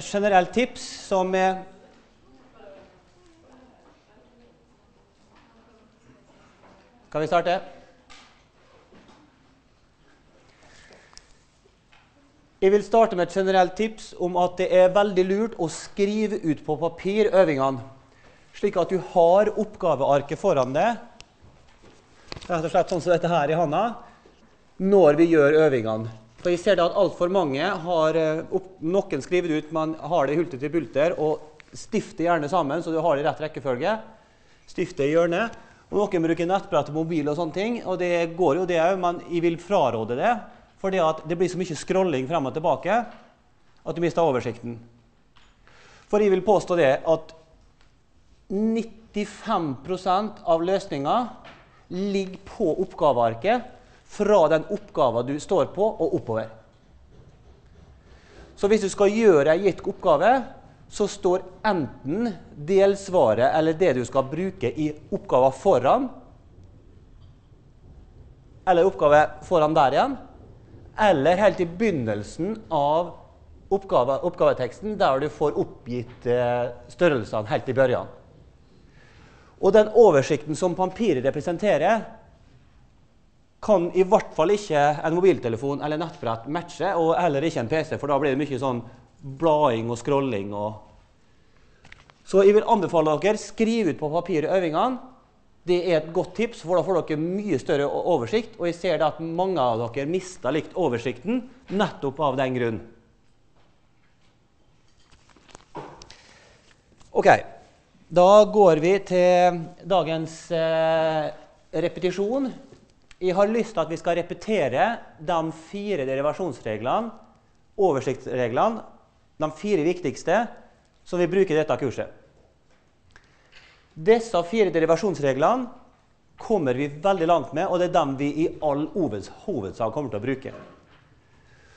generelt tips som er Skal vi starte? Jeg vil starte med et generelt tips om at det er veldig lurt å skrive ut på papir øvingene, slik at du har oppgavearket foran deg, rett og slett sånn som dette her i handa, når vi gjør øvingene. For jeg ser da at altfor mange har eh, opp, Noen skriver ut, man har det hulter til bulter, og stifter gjerne sammen, så du har det i rett rekkefølge. Stifter i hjørnet. Og noen bruker nettbrett og mobil og sånne ting, og det går jo det òg, men jeg vil fraråde det. Fordi det blir så mye scrolling frem og tilbake at du mister oversikten. For jeg vil påstå det at 95% av løsninga ligger på oppgavearket fra den oppgaven du står på, og oppover. Så hvis du skal gjøre en gitt oppgave, så står enten delsvaret eller det du skal bruke i oppgaven foran, eller oppgave foran der igjen, eller helt i begynnelsen av oppgave, oppgaveteksten, der du får oppgitt eh, størrelsene helt i børjan. Og den oversikten som papiret representerer, kan i hvert fall ikke en mobiltelefon eller nettbrett matche, og heller ikke en PC, for da blir det mye sånn blading og scrolling. Og så jeg vil anbefale dere skrive ut på papiret øvingene. Det er et godt tips, for da får dere mye større oversikt. Og jeg ser det at mange av dere mister likt oversikten nettopp av den grunn. Ok, da går vi til dagens eh, repetisjon. Jeg har lyst til at vi skal repetere de fire derivasjonsreglene, oversiktsreglene, de fire viktigste, som vi bruker i dette kurset. Disse fire derivasjonsreglene kommer vi veldig langt med, og det er dem vi i all hovedsak kommer til å bruke.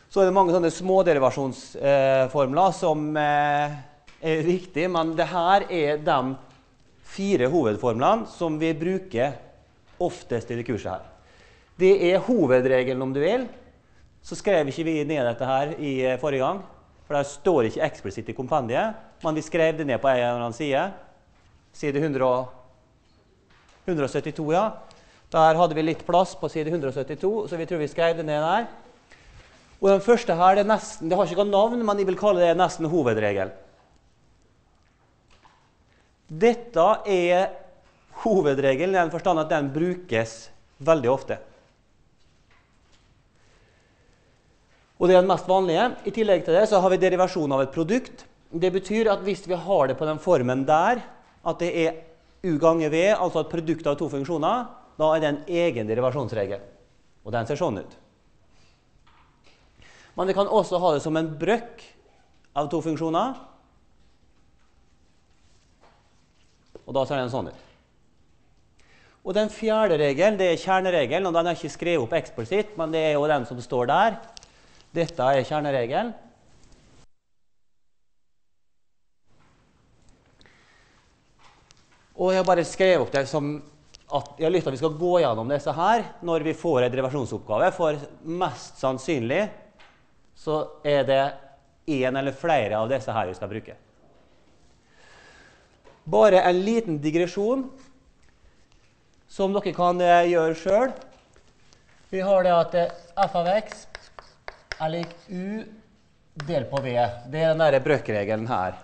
Så er det mange sånne småderivasjonsformler som eh, er viktige, men det her er de fire hovedformlene som vi bruker oftest i det kurset her. Det er hovedregelen, om du vil. Så skrev ikke vi ned dette her i eh, forrige gang. For det står ikke eksplisitt i kompendiet, men vi skrev det ned på en eller annen side. Side 100, 172, ja. Der hadde vi litt plass på side 172, så vi tror vi skrev det ned der. Og den første her, det, nesten, det har ikke noe navn, men jeg vil kalle det nesten hovedregel. Dette er hovedregelen i den forstand at den brukes veldig ofte. Og det er den mest vanlige. I tillegg til det så har vi derivasjon av et produkt. Det betyr at hvis vi har det på den formen der, at det er u ganger v, altså et produkt av to funksjoner, da er det en egen derivasjonsregel. Og den ser sånn ut. Men vi kan også ha det som en brøkk av to funksjoner. Og da ser den sånn ut. Og den fjerde regelen det er kjerneregelen, og den er ikke skrevet opp eksplisitt, men det er jo den som står der. Dette er kjerneregelen. Og jeg har bare skrevet opp det som at jeg har lyst til at vi skal gå gjennom disse her når vi får en derivasjonsoppgave. For mest sannsynlig så er det én eller flere av disse her vi skal bruke. Bare en liten digresjon som dere kan eh, gjøre sjøl. Vi har det at eh, f av x er lik U delt på V. Det er den der brøkregelen her.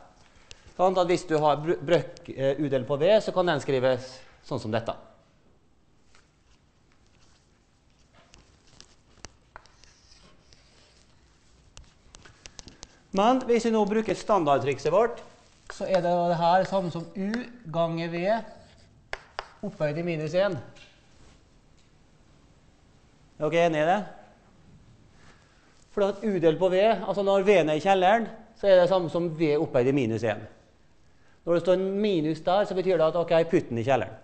Sånn at hvis du har brøk uh, U delt på V, så kan den skrives sånn som dette. Men hvis vi nå bruker standardtrikset vårt, så er det det her samme som U ganger V opphøyd i minus 1. Er dere enige i det? For at U delt på V, altså når V-en er i kjelleren, så er det samme som V opphøyd i minus 1. Når det står minus der, så betyr det at ok, putt den i kjelleren.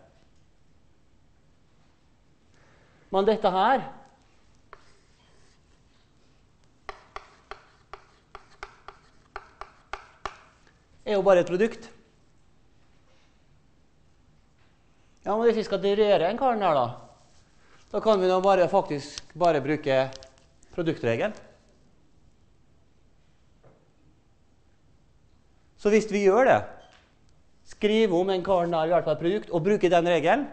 Men dette her er jo bare et produkt. Ja, men Hvis vi skal derere en karen her, da, da kan vi nå bare faktisk bare bruke produktregelen. Så hvis vi gjør det, skriver om den karen der i hvert fall produkt, og bruker den regelen,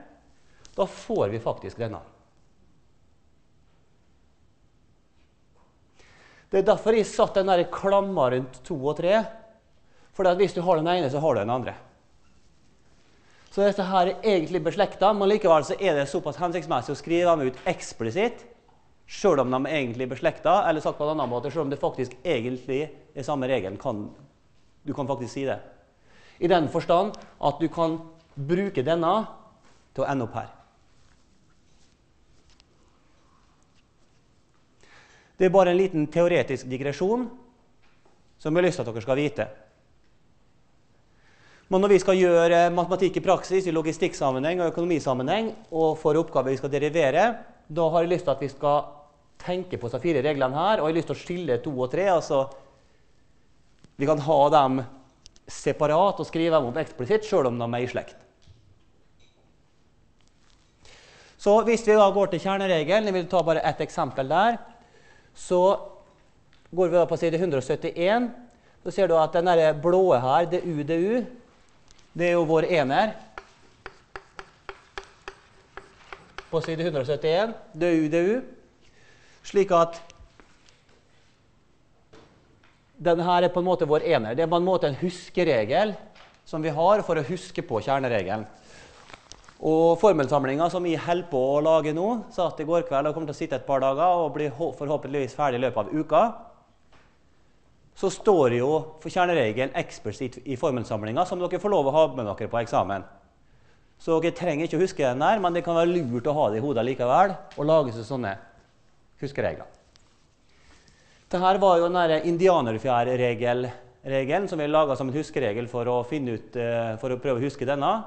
da får vi faktisk denne. Det er derfor jeg satt den der klamma rundt to og tre. For hvis du har den ene, så har du den andre. Så dette her er egentlig beslekta, men likevel så er det såpass hensiktsmessig å skrive dem ut eksplisitt, sjøl om de er egentlig beslekta, eller sagt på en annen måte, sjøl om det faktisk egentlig er samme regelen. Kan, du kan faktisk si det. I den forstand at du kan bruke denne til å ende opp her. Det er bare en liten teoretisk digresjon som jeg har lyst til at dere skal vite. Men når vi skal gjøre matematikk i praksis i logistikksammenheng og økonomisammenheng, og for oppgaver vi skal derivere, da har jeg lyst til at vi skal tenke på disse fire reglene her. Og jeg har lyst til å skille to og tre. altså Vi kan ha dem separat og skrive dem opp eksplisitt, sjøl om de er i slekt. Så hvis vi da går til kjerneregelen, jeg vil ta bare ett eksempel der, så går vi da på side 171. Så ser du at den blå her, det u, det er jo vår ener. På side 171. DU, DU. Slik at denne her er på en måte vår ener. Det er på en måte en huskeregel som vi har for å huske på kjerneregelen. Og Formelsamlinga som vi holder på å lage nå, satt i går kveld og kommer til å sitte et par dager og blir forhåpentligvis ferdig i løpet av uka så står jo for kjerneregelen eksplisitt i formelsamlinga, som dere får lov å ha med dere på eksamen. Så dere trenger ikke å huske den der, men det kan være lurt å ha det i hodet likevel. og lage seg sånne huskeregler. Dette var jo den indianerfjærregelen som vi laga som en huskeregel for å, ut, eh, for å, prøve å huske denne.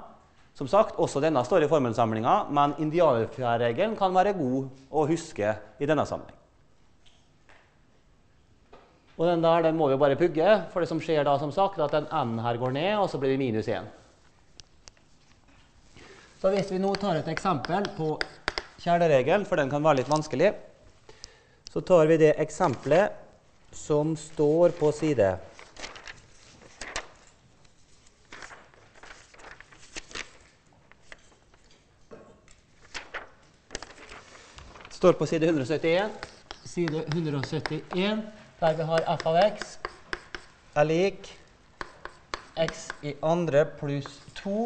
Som sagt, Også denne står i formelsamlinga, men indianerfjærregelen kan være god å huske i denne sammenheng. Og den der den må vi bare pugge, for det som skjer da, som sagt, at den n her går ned, og så blir det minus 1. Så hvis vi nå tar et eksempel på kjerneregelen, for den kan være litt vanskelig, så tar vi det eksempelet som står på side står på side 171. Side 171 der vi har f av x er lik x i andre pluss 2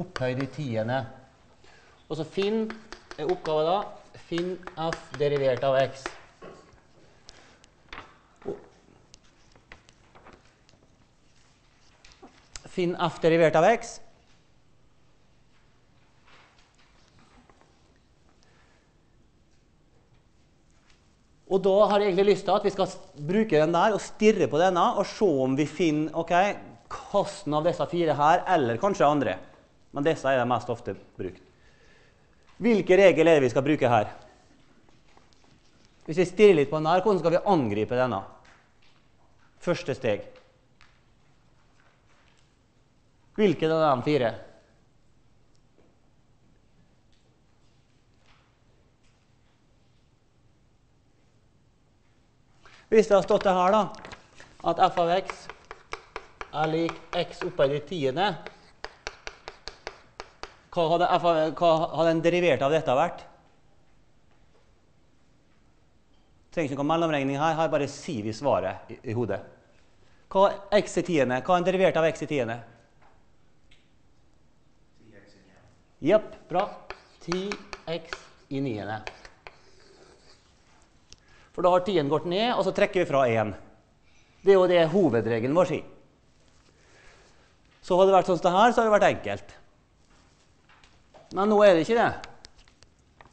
opphøyd i tiende. Og så finn er oppgaven da finn f derivert av x. Finn f derivert av x. Og da har jeg egentlig lyst til at vi skal bruke den der og stirre på denne og se om vi finner ok, hvilken av disse fire her, eller kanskje andre. Men disse er de mest ofte brukt. Hvilke regler er det vi skal bruke her? Hvis vi stirrer litt på den der, hvordan skal vi angripe denne? Første steg. Hvilke av de fire? Hvis det har stått det her, da, at f av x er lik x opphøyd i tiende hva hadde, f av, hva hadde en derivert av dette vært? Trenger ikke noen mellomregning her. Her bare sier vi svaret i, i hodet. Hva er x i tiende? Hva er en derivert av x i tiende? Jepp, bra. 10x i niende. For da har tiden gått ned, og så trekker vi fra 1. Det er jo det hovedregelen vår sier. Så hadde det vært sånn som det her, så hadde det vært enkelt. Men nå er det ikke det.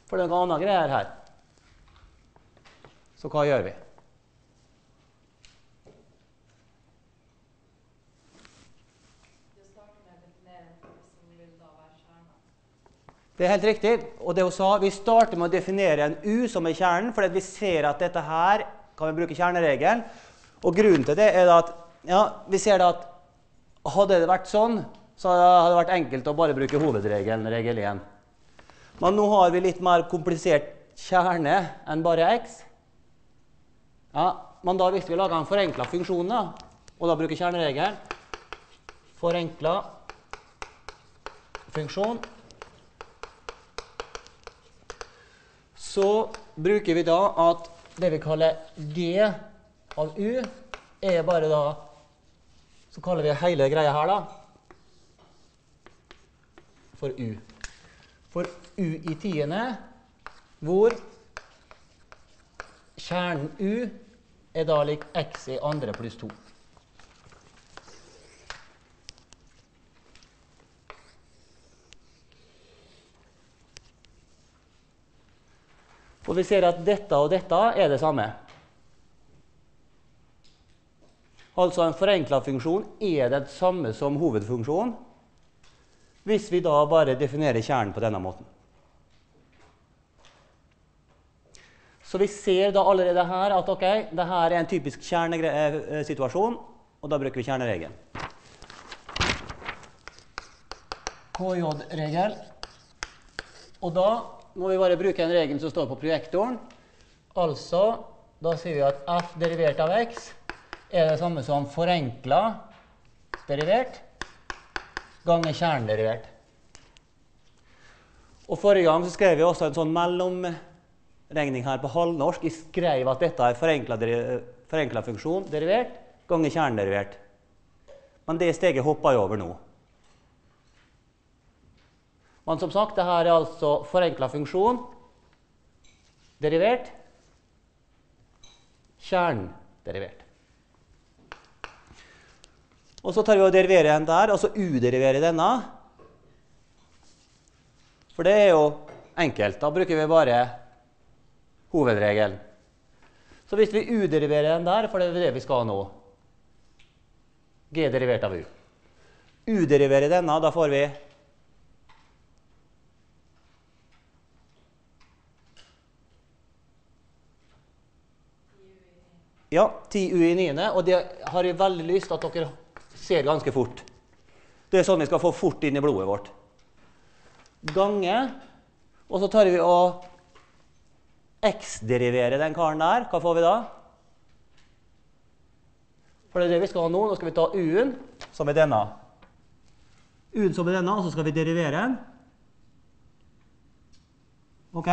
For det er noe annet greier her. Så hva gjør vi? Det er helt riktig. Og det hun sa, Vi starter med å definere en U som er kjernen, fordi vi ser at dette her kan vi bruke kjerneregelen. Og grunnen til det er at ja, vi ser at hadde det vært sånn, så hadde det vært enkelt å bare bruke hovedregelen, regel 1. Men nå har vi litt mer komplisert kjerne enn bare x. Ja, men da hvis vi lager en forenkla funksjon da, og da bruker kjerneregelen, forenkla funksjon. Så bruker vi da at det vi kaller g av u, er bare da Så kaller vi hele greia her, da, for u. For u i tiende, hvor kjernen u er da lik x i andre pluss 2. Og vi ser at dette og dette er det samme. Altså en forenkla funksjon er det samme som hovedfunksjonen hvis vi da bare definerer kjernen på denne måten. Så vi ser da allerede her at ok, her er en typisk kjernesituasjon, og da bruker vi kjerneregelen. KJ-regel. Og da må vi bare bruke en regel som står på projektoren. Altså, da sier vi at f derivert av x er det samme som forenkla derivert ganger kjernderivert. Og Forrige gang så skrev vi også en sånn mellomregning her på halvnorsk. Vi skrev at dette er forenkla funksjon derivert ganger kjernderivert. Men det steget hoppa jeg over nå. Men som sagt, dette er altså forenkla funksjon derivert kjernederivert. Og så tar vi og deriverer en der, og så uderiverer denne. For det er jo enkelt. Da bruker vi bare hovedregelen. Så hvis vi uderiverer den der, for det er det vi skal nå G derivert av U. Uderiverer denne, da får vi Ja, 10 U i 9. Og det har jeg veldig lyst til at dere ser ganske fort. Det er sånn vi skal få fort inn i blodet vårt. Gange. Og så tar vi og x-derivere den karen der. Hva får vi da? For det er det vi skal ha nå. Nå skal vi ta u-en, som er denne. U-en som er denne, og så skal vi derivere den. Ok?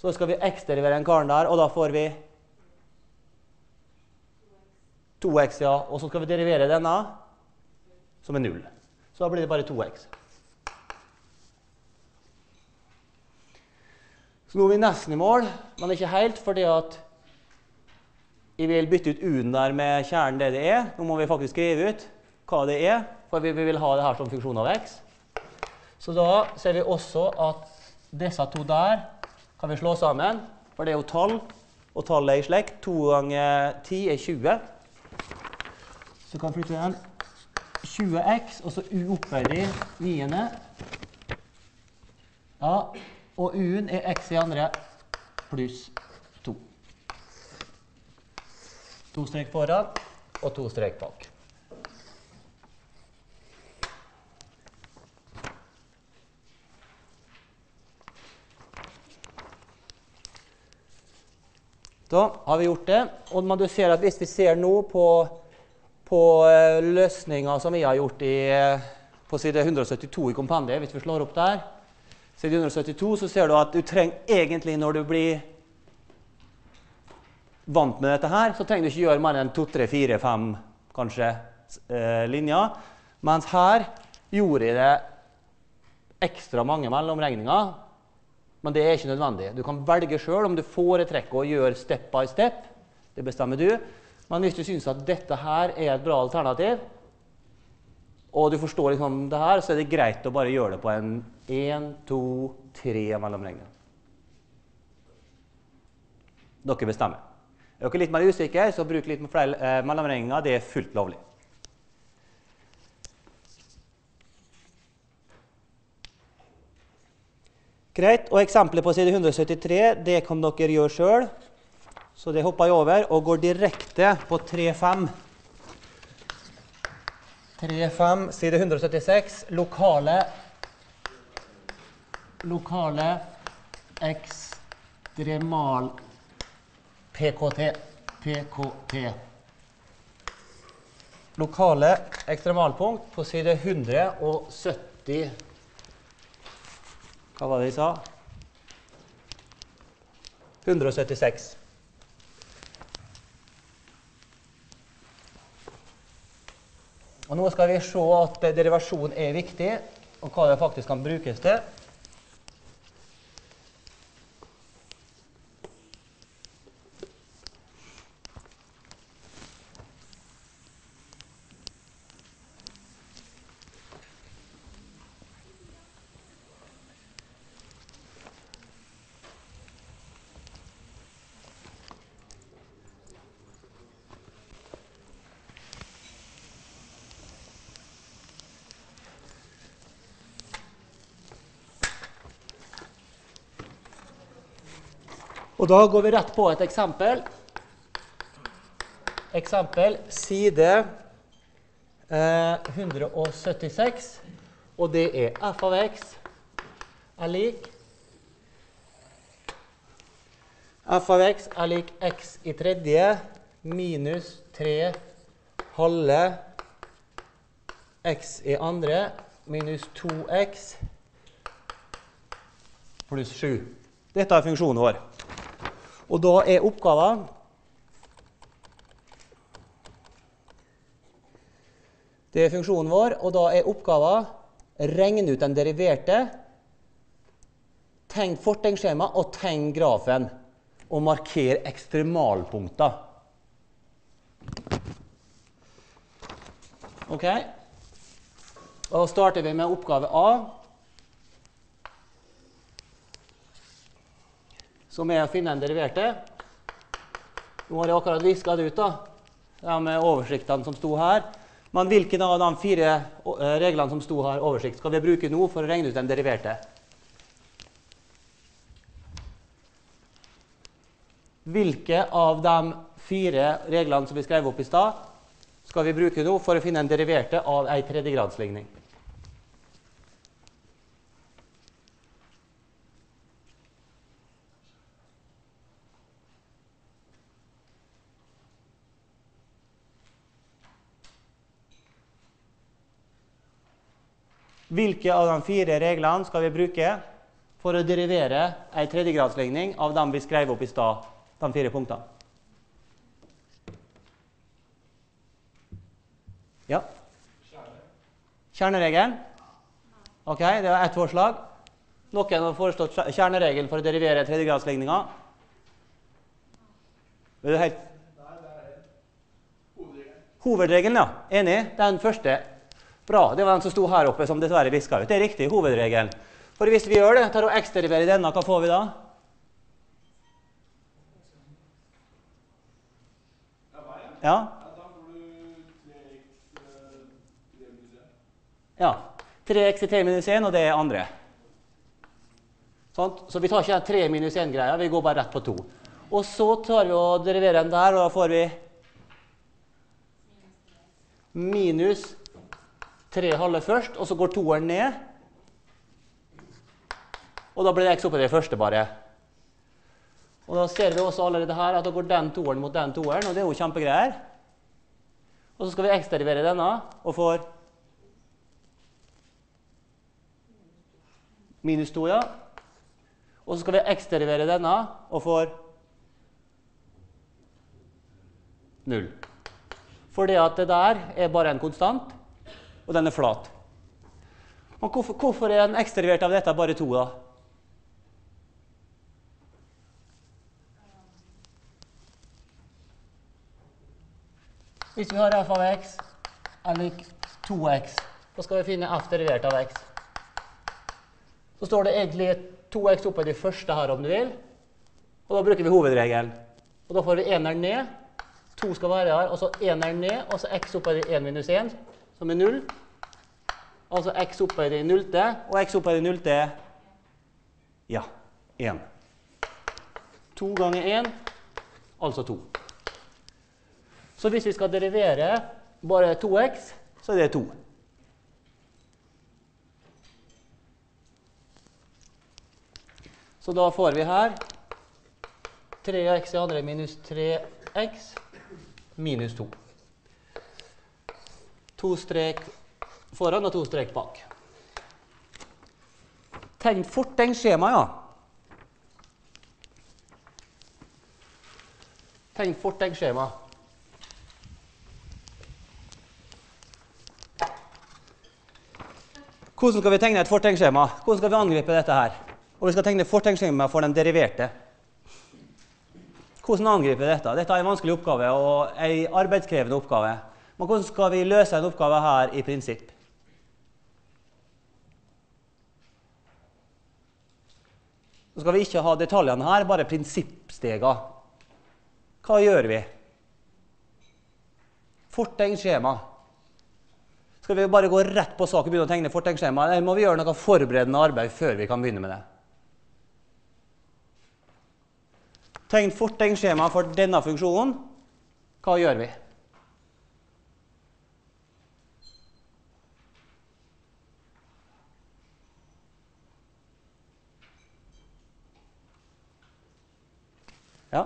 Så skal vi x-derivere den karen der, og da får vi 2x, ja. Og så skal vi derivere denne som er null. Så da blir det bare 2x. Så nå er vi nesten i mål, men ikke helt, fordi at jeg vil bytte ut u-en der med kjernen det det er. Nå må vi faktisk skrive ut hva det er, for vi vil ha det her som funksjon av x. Så da ser vi også at disse to der kan vi slå sammen, for det er jo tall, og tallet er i slekt. 2 ganger 10 er 20. Så kan vi flytte den 20x, og så u opphøyde i niende. Ja, og u-en er x i andre pluss 2. To strek foran og to strek bak. Da har vi gjort det. Og du ser at hvis vi ser nå på på eh, løsninga som vi har gjort i, eh, på side 172 i kompendiet. Hvis vi slår opp der, side 172, så ser du at du trenger egentlig, når du blir vant med dette her, så trenger du ikke gjøre mer enn to, tre, fire, fem kanskje eh, linjer. Mens her gjorde jeg det ekstra mange mellomregninger. Men det er ikke nødvendig. Du kan velge sjøl om du foretrekker å gjøre step by step. Det bestemmer du. Men hvis du syns at dette her er et bra alternativ, og du forstår liksom det her, så er det greit å bare gjøre det på en 1, 2, 3 mellomregning. Dere bestemmer. Er dere litt mer usikre, så bruk litt flere eh, mellomregninger. Det er fullt lovlig. Greit. Og eksempelet på side 173 det kan dere gjøre sjøl. Så det hopper jeg over og går direkte på 3.5. 3.5, side 176. Lokale Lokale ekstremal PKT. PKT. lokale ekstremalpunkt på side 170 Hva var det vi sa? 176. Og Nå skal vi se at derivasjon er viktig, og hva det faktisk kan brukes til. Og da går vi rett på et eksempel. Eksempel side eh, 176, og det er f av x er lik f av x er lik x i tredje minus 3 halve x i andre minus 2x pluss 7. Dette er funksjonen vår. Og da er oppgaven Det er funksjonen vår, og da er oppgaven regne ut den deriverte, tegn fortegnsskjema og tegn grafen. Og marker ekstremalpunkter. Ok? Da starter vi med oppgave A. som er å finne en deriverte. Nå har jeg akkurat viska det ut, da, de oversiktene som sto her. Men hvilken av de fire reglene som sto her, oversikt, skal vi bruke nå for å regne ut de deriverte? Hvilke av de fire reglene som vi skrev opp i stad, skal vi bruke nå for å finne en deriverte av ei tredjegradsligning? Hvilke av de fire reglene skal vi bruke for å derivere en tredjegradsligning av dem vi skrev opp i stad, de fire punktene? Ja? Kjerneregelen? Ok, det var ett forslag. Noen har foreslått kjerneregelen for å derivere tredjegradsligninga? Er du helt Hovedregelen, ja. Enig? Den første Bra. Det var den som sto her oppe, som dessverre viska ut. Det er riktig. Hovedregelen. For hvis vi gjør det, tar og eksterderiverer denne, hva får vi da? Ja? Ja. 3x i 3 minus 1, og det er andre. Sånn? Så vi tar ikke den 3 minus 1-greia, vi går bare rett på 2. Og så tar vi og deriverer den der, og da får vi minus 3 halve først, og så går toeren ned. Og da blir det x oppi det første, bare. Og da ser vi også allerede her at da går den toeren mot den toeren, og det er jo kjempegreier. Og så skal vi x-derivere denne, og får minus 2, ja. Og så skal vi x-derivere denne, og får null. For det at det der er bare en konstant, og den er flat. Men hvorfor, hvorfor er den eksterivert av dette bare to, da? Hvis vi har f av x er lik 2x, da skal vi finne f derivert av x. Så står det egentlig 2x oppe i det første her, om du vil. Og da bruker vi hovedregelen. Og da får vi eneren ned. 2 skal være her, og så eneren ned, og så x oppe i 1 minus 1 som er 0. Altså x opphøyd i nullte, og x opphøyd i nullte ja, 1. 2 ganger 1, altså 2. Så hvis vi skal derivere bare 2x, så er det 2. Så da får vi her 3x i andre minus 3x minus 2. To strek foran og to strek bak. Tegn skjemaet, ja. Tegn skjemaet. Hvordan skal vi tegne et fortegnskjema? Hvordan skal vi angripe dette her? Og vi skal tegne fortegnskjema for den deriverte. Hvordan angripe dette? Dette er en vanskelig oppgave og en arbeidskrevende oppgave. Men hvordan skal vi løse en oppgave her i prinsipp? Så skal vi ikke ha detaljene her, bare prinsippstegene. Hva gjør vi? Fortegnsskjema. Skal vi bare gå rett på sak og begynne å tegne fortegnsskjema, eller må vi gjøre noe forberedende arbeid før vi kan begynne med det? Tegn fortegnsskjema for denne funksjonen. Hva gjør vi? Ja.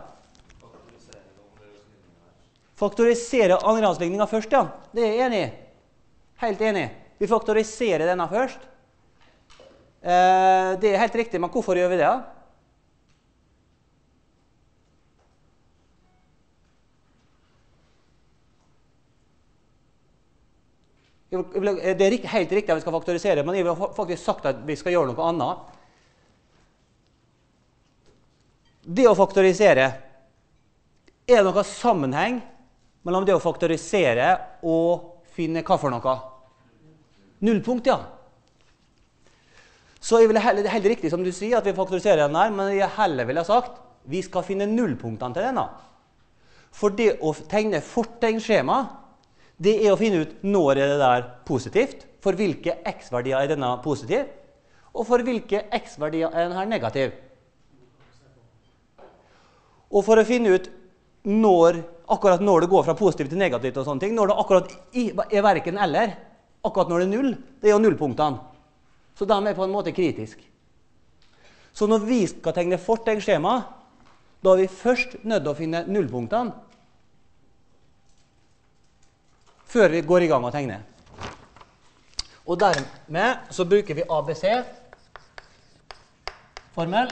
Faktorisere andrehandsligninga først, ja. Det er jeg enig i. Helt enig. Vi faktoriserer denne først. Eh, det er helt riktig, men hvorfor gjør vi det? jeg vil- Det er helt riktig at vi skal faktorisere, men jeg vil faktisk sagt at vi skal gjøre noe annet. Det å faktorisere Er det noen sammenheng mellom det å faktorisere og finne hva for noe? Nullpunkt, ja. Så jeg vil heller, er helt riktig som du sier, at vi faktoriserer den her, men jeg heller ville sagt vi skal finne nullpunktene til denne. For det å tegne fortegnskjema, det er å finne ut når er det der positivt, for hvilke x-verdier er denne positiv, og for hvilke x-verdier er denne negativ. Og for å finne ut når, akkurat når det går fra positivt til negativt, og sånne ting, når det akkurat er verken eller, akkurat når det er null, det er jo nullpunktene. Så de er på en måte kritiske. Så når vi skal tegne fortegnsskjema, da er vi først nødt til å finne nullpunktene før vi går i gang å tegne. Og dermed så bruker vi ABC-formel.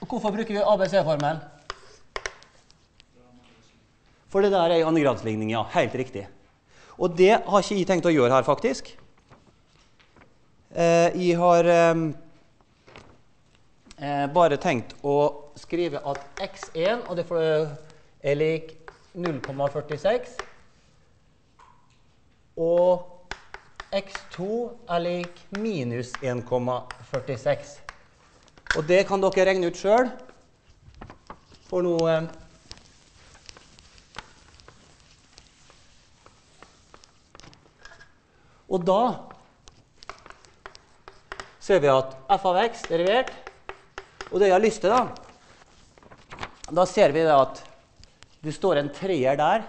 Og hvorfor bruker vi ABC-formel? For det der er en andregradsligning, ja. Helt riktig. Og det har ikke jeg tenkt å gjøre her, faktisk. Eh, jeg har eh, eh, bare tenkt å skrive at x1 og det er lik 0,46. Og x2 er lik minus 1,46. Og det kan dere regne ut sjøl. For nå eh, Og da ser vi at f av x derivert. Og det jeg har lyst til, da Da ser vi at det står en treer der.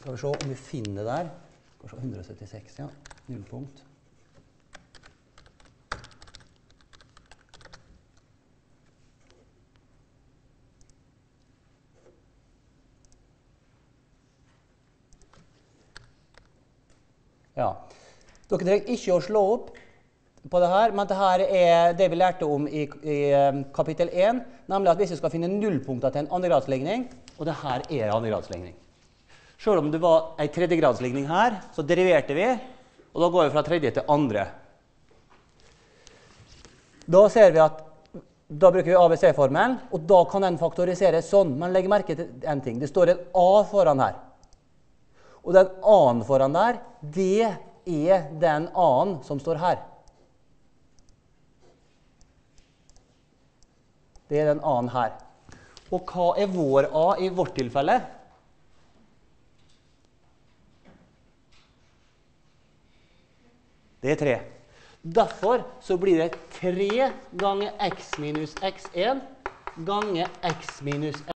Skal vi se om vi finner det der. kanskje 176, ja. Nullpunkt. Ja. Dere trenger ikke å slå opp på det her, men det her er det vi lærte om i, i eh, kapittel 1, nemlig at hvis vi skal finne nullpunkter til en andregradsligning, og det her er andregradsligning. Selv om det var ei tredjegradsligning her, så deriverte vi, og da går vi fra tredje til andre. Da ser vi at da bruker vi ABC-formelen, og da kan den faktoriseres sånn. Men legg merke til en ting. Det står en A foran her. Og den A-en foran der, det er den A-en som står her. Det er den A-en her. Og hva er vår A i vårt tilfelle? Det er 3. Derfor så blir det 3 ganger x minus x1 ganger x minus